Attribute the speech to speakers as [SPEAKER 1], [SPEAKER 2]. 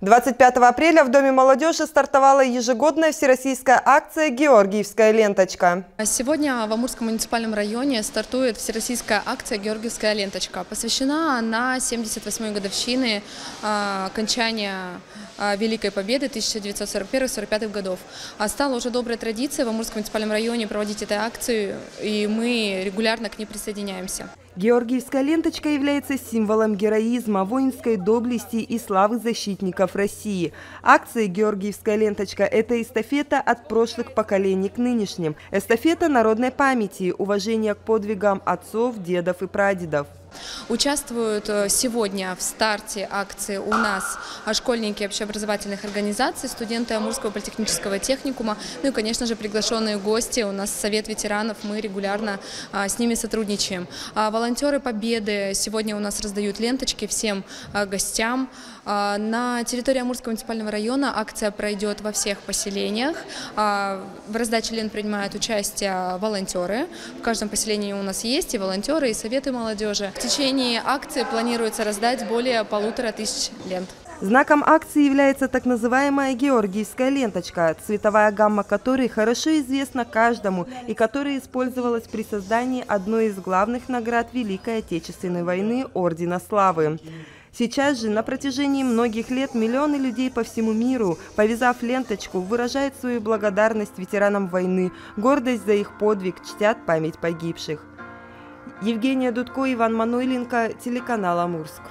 [SPEAKER 1] 25 апреля в Доме молодежи стартовала ежегодная всероссийская акция «Георгиевская ленточка».
[SPEAKER 2] Сегодня в Амурском муниципальном районе стартует всероссийская акция «Георгиевская ленточка». Посвящена она 78-й годовщины а, окончания а, Великой Победы 1941-1945 годов. А стала уже доброй традицией в Амурском муниципальном районе проводить эту акцию, и мы регулярно к ней присоединяемся.
[SPEAKER 1] Георгиевская ленточка является символом героизма, воинской доблести и славы защитников России. Акция «Георгиевская ленточка» – это эстафета от прошлых поколений к нынешним. Эстафета народной памяти, уважения к подвигам отцов, дедов и прадедов.
[SPEAKER 2] Участвуют э, сегодня в старте акции у нас школьники общеобразовательных организаций, студенты Амурского политехнического техникума, ну и, конечно же, приглашенные гости. У нас Совет ветеранов, мы регулярно а, с ними сотрудничаем. А волонтеры Победы сегодня у нас раздают ленточки всем а, гостям. На территории Амурского муниципального района акция пройдет во всех поселениях. В раздаче лент принимают участие волонтеры. В каждом поселении у нас есть и волонтеры, и советы молодежи. В течение акции планируется раздать более полутора тысяч лент.
[SPEAKER 1] Знаком акции является так называемая георгиевская ленточка, цветовая гамма которой хорошо известна каждому и которая использовалась при создании одной из главных наград Великой Отечественной войны – Ордена Славы. Сейчас же на протяжении многих лет миллионы людей по всему миру, повязав ленточку, выражают свою благодарность ветеранам войны, гордость за их подвиг, чтят память погибших. Евгения Дудко, Иван Манойленко, телеканал «Амурск».